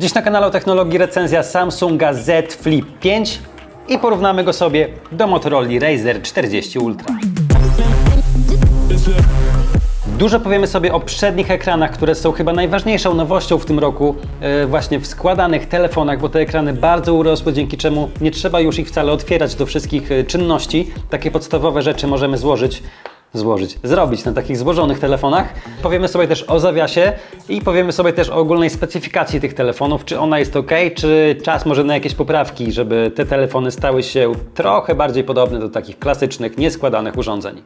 Dziś na kanale o technologii recenzja Samsunga Z Flip 5 i porównamy go sobie do Motorola Razer 40 Ultra. Dużo powiemy sobie o przednich ekranach, które są chyba najważniejszą nowością w tym roku e, właśnie w składanych telefonach, bo te ekrany bardzo urosły, dzięki czemu nie trzeba już ich wcale otwierać do wszystkich e, czynności. Takie podstawowe rzeczy możemy złożyć złożyć, zrobić na takich złożonych telefonach. Powiemy sobie też o zawiasie i powiemy sobie też o ogólnej specyfikacji tych telefonów, czy ona jest ok, czy czas może na jakieś poprawki, żeby te telefony stały się trochę bardziej podobne do takich klasycznych, nieskładanych urządzeń.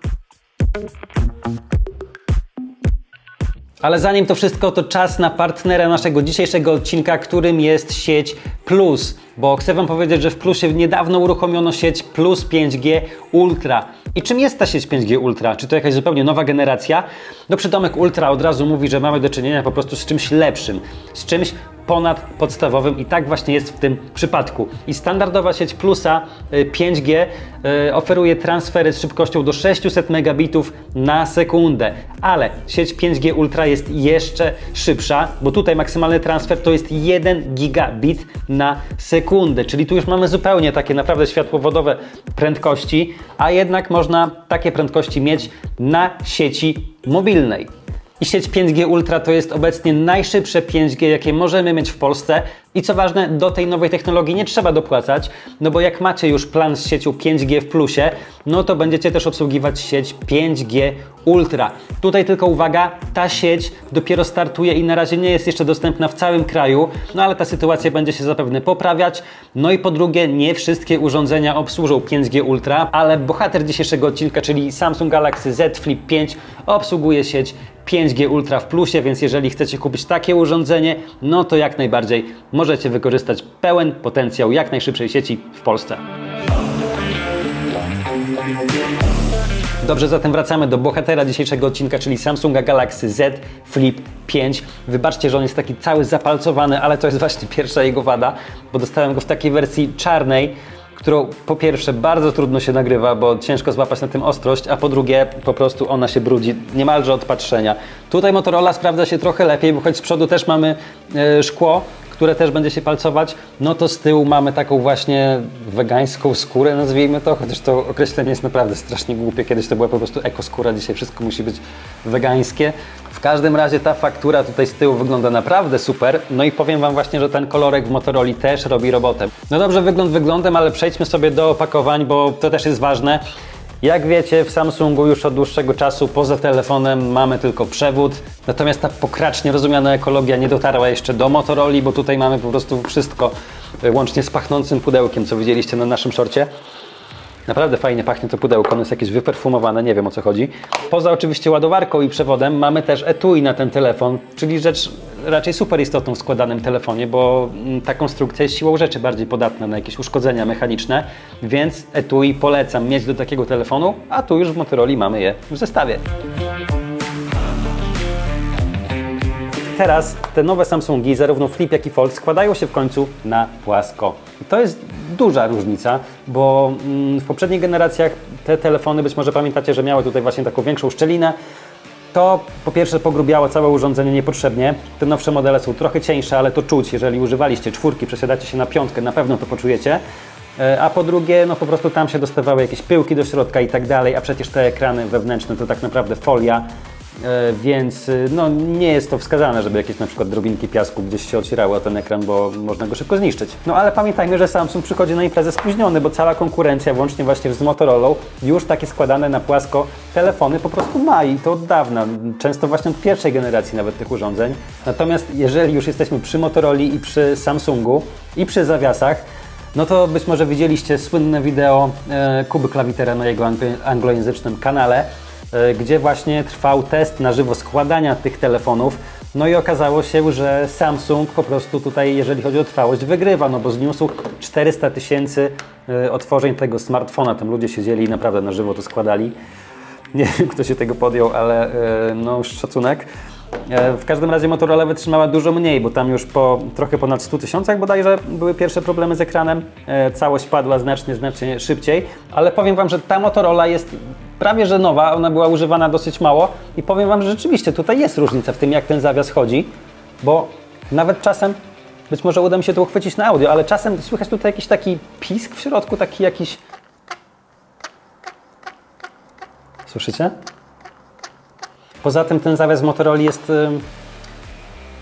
Ale zanim to wszystko, to czas na partnera naszego dzisiejszego odcinka, którym jest sieć Plus. Bo chcę Wam powiedzieć, że w Plusie niedawno uruchomiono sieć Plus 5G Ultra. I czym jest ta sieć 5G Ultra? Czy to jakaś zupełnie nowa generacja? No przydomek Ultra od razu mówi, że mamy do czynienia po prostu z czymś lepszym, z czymś ponadpodstawowym i tak właśnie jest w tym przypadku. I standardowa sieć Plusa 5G y, y, oferuje transfery z szybkością do 600 megabitów na sekundę, ale sieć 5G Ultra jest jeszcze szybsza, bo tutaj maksymalny transfer to jest 1 gigabit na sekundę, czyli tu już mamy zupełnie takie naprawdę światłowodowe prędkości, a jednak można takie prędkości mieć na sieci mobilnej. I sieć 5G Ultra to jest obecnie najszybsze 5G, jakie możemy mieć w Polsce. I co ważne, do tej nowej technologii nie trzeba dopłacać, no bo jak macie już plan z siecią 5G w plusie, no to będziecie też obsługiwać sieć 5G Ultra. Tutaj tylko uwaga, ta sieć dopiero startuje i na razie nie jest jeszcze dostępna w całym kraju, no ale ta sytuacja będzie się zapewne poprawiać. No i po drugie, nie wszystkie urządzenia obsłużą 5G Ultra, ale bohater dzisiejszego odcinka, czyli Samsung Galaxy Z Flip 5 obsługuje sieć 5G Ultra w plusie, więc jeżeli chcecie kupić takie urządzenie, no to jak najbardziej wykorzystać pełen potencjał jak najszybszej sieci w Polsce. Dobrze, zatem wracamy do bohatera dzisiejszego odcinka, czyli Samsunga Galaxy Z Flip 5. Wybaczcie, że on jest taki cały zapalcowany, ale to jest właśnie pierwsza jego wada, bo dostałem go w takiej wersji czarnej, którą po pierwsze bardzo trudno się nagrywa, bo ciężko złapać na tym ostrość, a po drugie po prostu ona się brudzi niemalże od patrzenia. Tutaj Motorola sprawdza się trochę lepiej, bo choć z przodu też mamy e, szkło, które też będzie się palcować, no to z tyłu mamy taką właśnie wegańską skórę, nazwijmy to, chociaż to określenie jest naprawdę strasznie głupie. Kiedyś to była po prostu ekoskóra, dzisiaj wszystko musi być wegańskie. W każdym razie ta faktura tutaj z tyłu wygląda naprawdę super. No i powiem Wam właśnie, że ten kolorek w Motorola też robi robotę. No dobrze, wygląd wyglądem, ale przejdźmy sobie do opakowań, bo to też jest ważne. Jak wiecie, w Samsungu już od dłuższego czasu poza telefonem mamy tylko przewód, natomiast ta pokracznie rozumiana ekologia nie dotarła jeszcze do Motorola, bo tutaj mamy po prostu wszystko e, łącznie z pachnącym pudełkiem, co widzieliście na naszym szorcie. Naprawdę fajnie pachnie to pudełko, ono jest jakieś wyperfumowane, nie wiem o co chodzi. Poza oczywiście ładowarką i przewodem mamy też etui na ten telefon, czyli rzecz raczej super istotną w składanym telefonie, bo mm, ta konstrukcja jest siłą rzeczy bardziej podatna na jakieś uszkodzenia mechaniczne, więc etui polecam mieć do takiego telefonu, a tu już w Motorola mamy je w zestawie. Teraz te nowe Samsungi, zarówno Flip jak i Fold, składają się w końcu na płasko. to jest duża różnica, bo mm, w poprzednich generacjach te telefony, być może pamiętacie, że miały tutaj właśnie taką większą szczelinę, to po pierwsze pogrubiało całe urządzenie niepotrzebnie. Te nowsze modele są trochę cieńsze, ale to czuć. Jeżeli używaliście czwórki, przesiadacie się na piątkę, na pewno to poczujecie. E, a po drugie, no po prostu tam się dostawały jakieś pyłki do środka i tak dalej, a przecież te ekrany wewnętrzne to tak naprawdę folia, więc y, no, nie jest to wskazane, żeby jakieś na przykład drobinki piasku gdzieś się ocierały o ten ekran, bo można go szybko zniszczyć. No ale pamiętajmy, że Samsung przychodzi na imprezę spóźniony, bo cała konkurencja, włącznie właśnie z Motorola, już takie składane na płasko telefony po prostu ma i to od dawna, często właśnie od pierwszej generacji nawet tych urządzeń. Natomiast jeżeli już jesteśmy przy Motorola i przy Samsungu i przy zawiasach, no to być może widzieliście słynne wideo e, Kuby Klawitera na jego anglojęzycznym kanale, E, gdzie właśnie trwał test na żywo składania tych telefonów. No i okazało się, że Samsung po prostu tutaj, jeżeli chodzi o trwałość, wygrywa, no bo zniósł 400 tysięcy e, otworzeń tego smartfona. Tam ludzie siedzieli i naprawdę na żywo to składali. Nie wiem, kto się tego podjął, ale e, no szacunek. E, w każdym razie Motorola wytrzymała dużo mniej, bo tam już po trochę ponad 100 tysiącach bodajże były pierwsze problemy z ekranem. E, całość padła znacznie, znacznie szybciej, ale powiem Wam, że ta Motorola jest prawie że nowa, ona była używana dosyć mało i powiem Wam, że rzeczywiście tutaj jest różnica w tym, jak ten zawias chodzi, bo nawet czasem Być może uda mi się to uchwycić na audio, ale czasem słychać tutaj jakiś taki pisk w środku, taki jakiś... Słyszycie? Poza tym ten zawias Motorola jest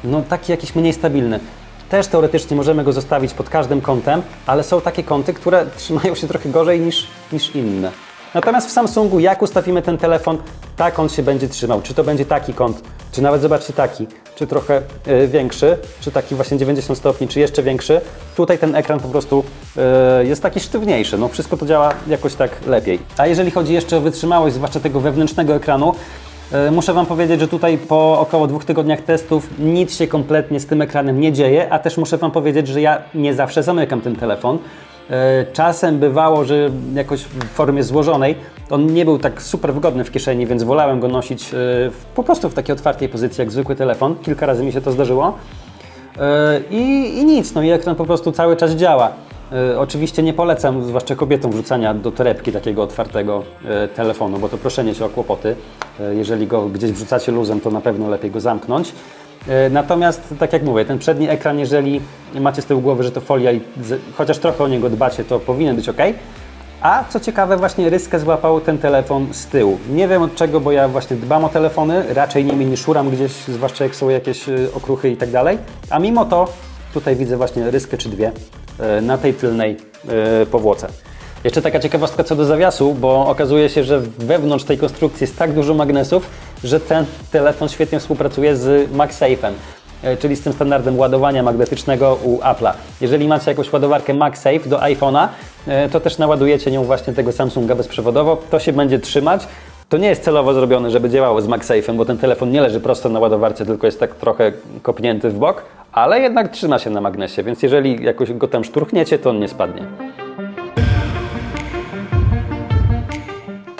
no, taki jakiś mniej stabilny. Też teoretycznie możemy go zostawić pod każdym kątem, ale są takie kąty, które trzymają się trochę gorzej niż, niż inne. Natomiast w Samsungu, jak ustawimy ten telefon, tak on się będzie trzymał. Czy to będzie taki kąt, czy nawet zobaczcie taki, czy trochę y, większy, czy taki właśnie 90 stopni, czy jeszcze większy. Tutaj ten ekran po prostu y, jest taki sztywniejszy. No wszystko to działa jakoś tak lepiej. A jeżeli chodzi jeszcze o wytrzymałość, zwłaszcza tego wewnętrznego ekranu, Muszę Wam powiedzieć, że tutaj po około dwóch tygodniach testów nic się kompletnie z tym ekranem nie dzieje, a też muszę Wam powiedzieć, że ja nie zawsze zamykam ten telefon. E, czasem bywało, że jakoś w formie złożonej on nie był tak super wygodny w kieszeni, więc wolałem go nosić e, po prostu w takiej otwartej pozycji jak zwykły telefon. Kilka razy mi się to zdarzyło. E, I, i nic, no i ekran po prostu cały czas działa. Oczywiście nie polecam, zwłaszcza kobietom, wrzucania do torebki takiego otwartego telefonu, bo to proszenie się o kłopoty. Jeżeli go gdzieś wrzucacie luzem, to na pewno lepiej go zamknąć. E, natomiast, tak jak mówię, ten przedni ekran, jeżeli macie z tyłu głowy, że to folia i chociaż trochę o niego dbacie, to powinien być ok. A co ciekawe, właśnie ryskę złapał ten telefon z tyłu. Nie wiem od czego, bo ja właśnie dbam o telefony, raczej nimi nie szuram gdzieś, zwłaszcza jak są jakieś e, okruchy i tak dalej. A mimo to tutaj widzę właśnie ryskę czy dwie e, na tej tylnej powłoce. Jeszcze taka ciekawostka co do zawiasu, bo okazuje się, że wewnątrz tej konstrukcji jest tak dużo magnesów, że ten telefon świetnie współpracuje z MagSafe'em e, czyli z tym standardem ładowania magnetycznego u Apple'a. Jeżeli macie jakąś ładowarkę MagSafe do iPhone'a, e, to też naładujecie nią właśnie tego Samsunga bezprzewodowo, to się będzie trzymać. To nie jest celowo zrobione, żeby działało z MagSafe'em, bo ten telefon nie leży prosto na ładowarce, tylko jest tak trochę kopnięty w bok, ale jednak trzyma się na magnesie, więc jeżeli jakoś go tam szturchniecie, to on nie spadnie.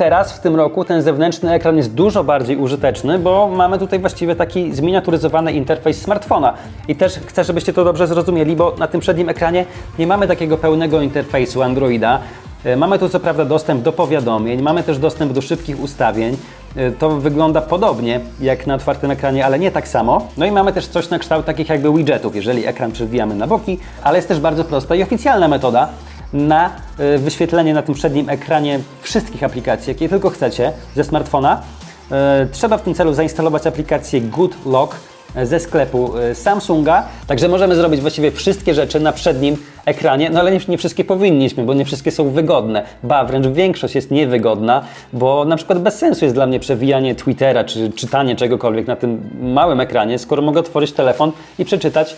teraz w tym roku ten zewnętrzny ekran jest dużo bardziej użyteczny, bo mamy tutaj właściwie taki zminiaturyzowany interfejs smartfona. I też chcę, żebyście to dobrze zrozumieli, bo na tym przednim ekranie nie mamy takiego pełnego interfejsu Androida. E, mamy tu co prawda dostęp do powiadomień, mamy też dostęp do szybkich ustawień. E, to wygląda podobnie jak na otwartym ekranie, ale nie tak samo. No i mamy też coś na kształt takich jakby widgetów, jeżeli ekran przewijamy na boki, ale jest też bardzo prosta i oficjalna metoda, na e, wyświetlenie na tym przednim ekranie wszystkich aplikacji, jakie tylko chcecie ze smartfona. Trzeba w tym celu zainstalować aplikację Good Lock ze sklepu Samsunga. Także możemy zrobić właściwie wszystkie rzeczy na przednim ekranie, no ale nie, nie, wszystkie powinniśmy, bo nie wszystkie są wygodne. Ba, wręcz większość jest niewygodna, bo na przykład bez sensu jest dla mnie przewijanie Twittera czy czytanie czegokolwiek na tym małym ekranie, skoro mogę otworzyć telefon i przeczytać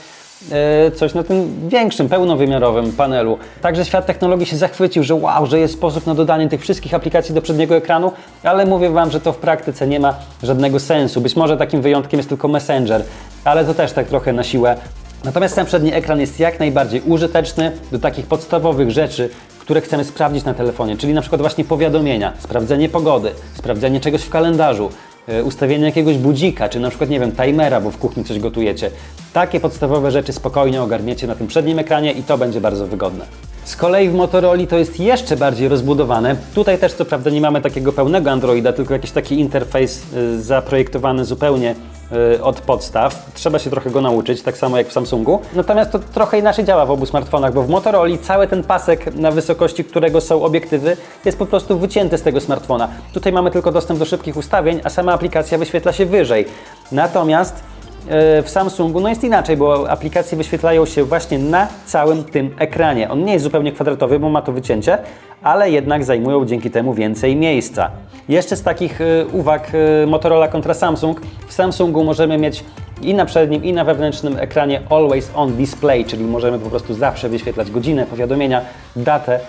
E, coś na tym większym, pełnowymiarowym panelu. Także świat technologii się zachwycił, że wow, że jest sposób na dodanie tych wszystkich aplikacji do przedniego ekranu, ale mówię Wam, że to w praktyce nie ma żadnego sensu. Być może takim wyjątkiem jest tylko Messenger, ale to też tak trochę na siłę. Natomiast ten przedni ekran jest jak najbardziej użyteczny do takich podstawowych rzeczy, które chcemy sprawdzić na telefonie, czyli na przykład właśnie powiadomienia, sprawdzenie pogody, sprawdzenie czegoś w kalendarzu, E, ustawienie jakiegoś budzika, czy na przykład, nie wiem, timera, bo w kuchni coś gotujecie. Takie podstawowe rzeczy spokojnie ogarniecie na tym przednim ekranie i to będzie bardzo wygodne. Z kolei w Motorola to jest jeszcze bardziej rozbudowane. Tutaj też co prawda nie mamy takiego pełnego Androida, tylko jakiś taki interfejs y, zaprojektowany zupełnie y, od podstaw. Trzeba się trochę go nauczyć, tak samo jak w Samsungu. Natomiast to trochę inaczej działa w obu smartfonach, bo w Motorola cały ten pasek, na wysokości którego są obiektywy, jest po prostu wycięty z tego smartfona. Tutaj mamy tylko dostęp do szybkich ustawień, a sama aplikacja wyświetla się wyżej. Natomiast w Samsungu no jest inaczej, bo aplikacje wyświetlają się właśnie na całym tym ekranie. On nie jest zupełnie kwadratowy, bo ma to wycięcie, ale jednak zajmują dzięki temu więcej miejsca. Jeszcze z takich e, uwag e, Motorola kontra Samsung. W Samsungu możemy mieć i na przednim, i na wewnętrznym ekranie Always On Display, czyli możemy po prostu zawsze wyświetlać godzinę, powiadomienia, datę,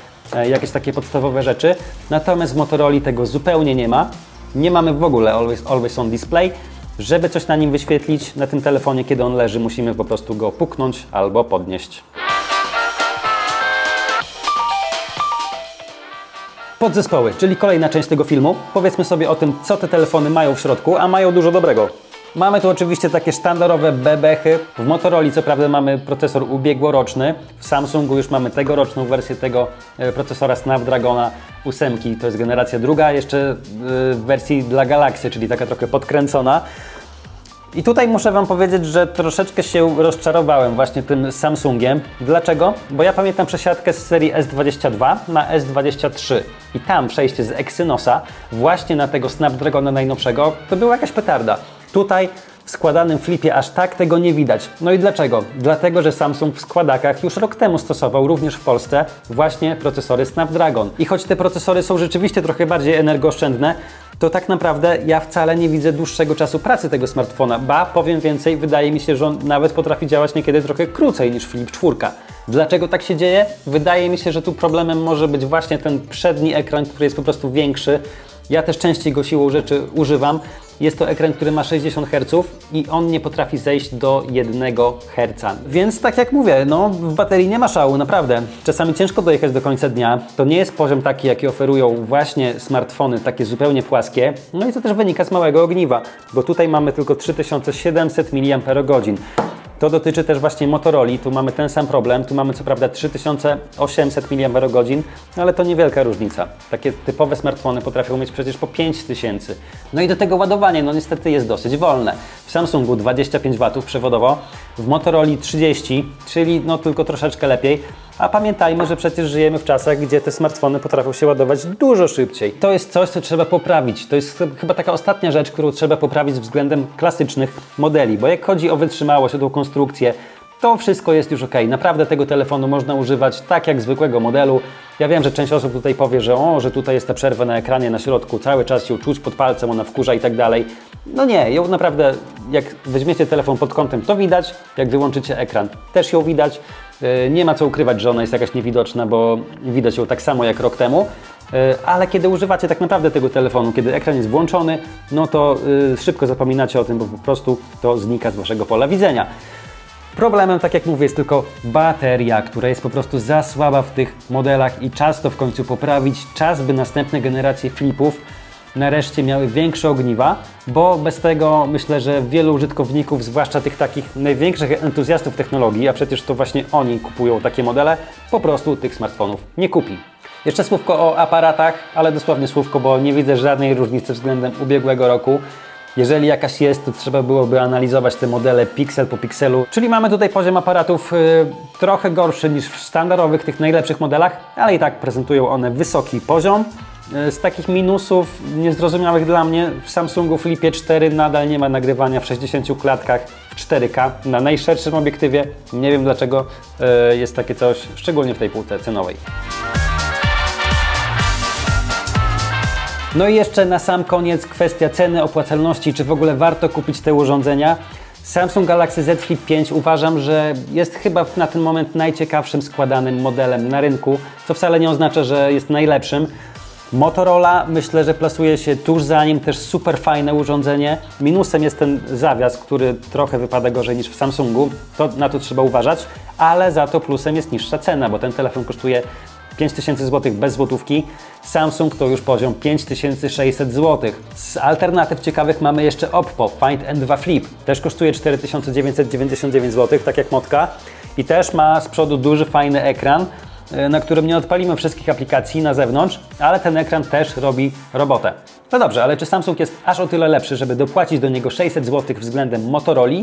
jakieś takie podstawowe rzeczy. Natomiast w Motorola tego zupełnie nie ma. Nie mamy w ogóle Always, always On Display. Żeby coś na nim wyświetlić, na tym telefonie, kiedy on leży, musimy po prostu go puknąć albo podnieść. Podzespoły, czyli kolejna część tego filmu. Powiedzmy sobie o tym, co te telefony mają w środku, a mają dużo dobrego. Mamy tu oczywiście takie sztandarowe bebechy. W Motorola co prawda mamy procesor ubiegłoroczny, w Samsungu już mamy tegoroczną wersję tego e, procesora Snapdragona 8, to jest generacja druga, jeszcze e, w wersji dla Galaxy, czyli taka trochę podkręcona. I tutaj muszę Wam powiedzieć, że troszeczkę się rozczarowałem właśnie tym Samsungiem. Dlaczego? Bo ja pamiętam przesiadkę z serii S22 na S23 i tam przejście z Exynosa właśnie na tego Snapdragona najnowszego to była jakaś petarda. Tutaj w składanym flipie aż tak tego nie widać. No i dlaczego? Dlatego, że Samsung w składakach już rok temu stosował również w Polsce właśnie procesory Snapdragon. I choć te procesory są rzeczywiście trochę bardziej energooszczędne, to tak naprawdę ja wcale nie widzę dłuższego czasu pracy tego smartfona. Ba, powiem więcej, wydaje mi się, że on nawet potrafi działać niekiedy trochę krócej niż Flip 4. Dlaczego tak się dzieje? Wydaje mi się, że tu problemem może być właśnie ten przedni ekran, który jest po prostu większy. Ja też częściej go siłą rzeczy używam. Jest to ekran, który ma 60 Hz i on nie potrafi zejść do 1 Hz. Więc tak jak mówię, no w baterii nie ma szału, naprawdę. Czasami ciężko dojechać do końca dnia. To nie jest poziom taki, jaki oferują właśnie smartfony, takie zupełnie płaskie. No i to też wynika z małego ogniwa, bo tutaj mamy tylko 3700 mAh. To dotyczy też właśnie Motorola. Tu mamy ten sam problem. Tu mamy co prawda 3800 mAh, no ale to niewielka różnica. Takie typowe smartfony potrafią mieć przecież po 5000. No i do tego ładowanie, no niestety jest dosyć wolne. W Samsungu 25 W przewodowo, w Motorola 30, czyli no tylko troszeczkę lepiej. A pamiętajmy, że przecież żyjemy w czasach, gdzie te smartfony potrafią się ładować dużo szybciej. To jest coś, co trzeba poprawić. To jest chyba taka ostatnia rzecz, którą trzeba poprawić względem klasycznych modeli, bo jak chodzi o wytrzymałość, o tą konstrukcję, to wszystko jest już ok. Naprawdę tego telefonu można używać tak jak zwykłego modelu. Ja wiem, że część osób tutaj powie, że o, że tutaj jest ta przerwa na ekranie na środku, cały czas ją czuć pod palcem, ona wkurza i tak dalej. No nie, ją naprawdę, jak weźmiecie telefon pod kątem, to widać, jak wyłączycie ekran, też ją widać. E, nie ma co ukrywać, że ona jest jakaś niewidoczna, bo widać ją tak samo jak rok temu. E, ale kiedy używacie tak naprawdę tego telefonu, kiedy ekran jest włączony, no to e, szybko zapominacie o tym, bo po prostu to znika z Waszego pola widzenia. Problemem, tak jak mówię, jest tylko bateria, która jest po prostu za słaba w tych modelach i czas to w końcu poprawić. Czas, by następne generacje flipów nareszcie miały większe ogniwa, bo bez tego myślę, że wielu użytkowników, zwłaszcza tych takich największych entuzjastów technologii, a przecież to właśnie oni kupują takie modele, po prostu tych smartfonów nie kupi. Jeszcze słówko o aparatach, ale dosłownie słówko, bo nie widzę żadnej różnicy względem ubiegłego roku. Jeżeli jakaś jest, to trzeba byłoby analizować te modele piksel po pikselu. Czyli mamy tutaj poziom aparatów y, trochę gorszy niż w standardowych, tych najlepszych modelach, ale i tak prezentują one wysoki poziom. Y, z takich minusów niezrozumiałych dla mnie w Samsungu Flipie 4 nadal nie ma nagrywania w 60 klatkach w 4K na najszerszym obiektywie. Nie wiem dlaczego y, jest takie coś, szczególnie w tej półce cenowej. No i jeszcze na sam koniec kwestia ceny, opłacalności, czy w ogóle warto kupić te urządzenia. Samsung Galaxy Z Flip 5 uważam, że jest chyba na ten moment najciekawszym składanym modelem na rynku, co wcale nie oznacza, że jest najlepszym. Motorola myślę, że plasuje się tuż za nim, też super fajne urządzenie. Minusem jest ten zawias, który trochę wypada gorzej niż w Samsungu, to, na to trzeba uważać, ale za to plusem jest niższa cena, bo ten telefon kosztuje 5000 zł bez złotówki. Samsung to już poziom 5600 zł. Z alternatyw ciekawych mamy jeszcze Oppo Find N2 Flip. Też kosztuje 4999 zł, tak jak Motka. I też ma z przodu duży, fajny ekran, e, na którym nie odpalimy wszystkich aplikacji na zewnątrz, ale ten ekran też robi robotę. No dobrze, ale czy Samsung jest aż o tyle lepszy, żeby dopłacić do niego 600 zł względem Motorola?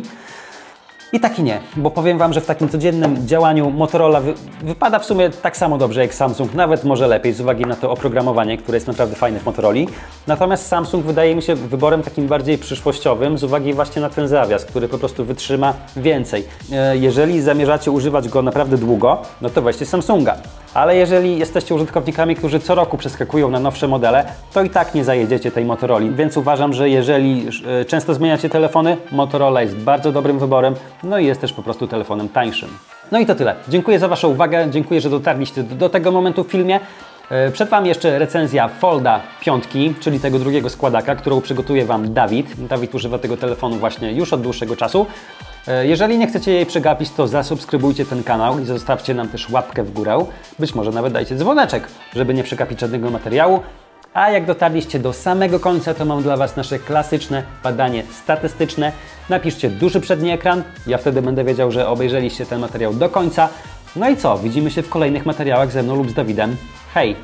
I tak i nie, bo powiem Wam, że w takim codziennym działaniu Motorola wy wypada w sumie tak samo dobrze jak Samsung, nawet może lepiej z uwagi na to oprogramowanie, które jest naprawdę fajne w Motorola. Natomiast Samsung wydaje mi się wyborem takim bardziej przyszłościowym z uwagi właśnie na ten zawias, który po prostu wytrzyma więcej. E, jeżeli zamierzacie używać go naprawdę długo, no to weźcie Samsunga. Ale jeżeli jesteście użytkownikami, którzy co roku przeskakują na nowsze modele, to i tak nie zajedziecie tej Motorola. Więc uważam, że jeżeli e, często zmieniacie telefony, Motorola jest bardzo dobrym wyborem, no i jest też po prostu telefonem tańszym. No i to tyle. Dziękuję za Waszą uwagę, dziękuję, że dotarliście do tego momentu w filmie. E, przed Wami jeszcze recenzja Folda 5, czyli tego drugiego składaka, którą przygotuje Wam Dawid. Dawid używa tego telefonu właśnie już od dłuższego czasu. E, jeżeli nie chcecie jej przegapić, to zasubskrybujcie ten kanał i zostawcie nam też łapkę w górę. Być może nawet dajcie dzwoneczek, żeby nie przegapić żadnego materiału. A jak dotarliście do samego końca, to mam dla Was nasze klasyczne badanie statystyczne. Napiszcie duży przedni ekran, ja wtedy będę wiedział, że obejrzeliście ten materiał do końca. No i co? Widzimy się w kolejnych materiałach ze mną lub z Dawidem. Hej!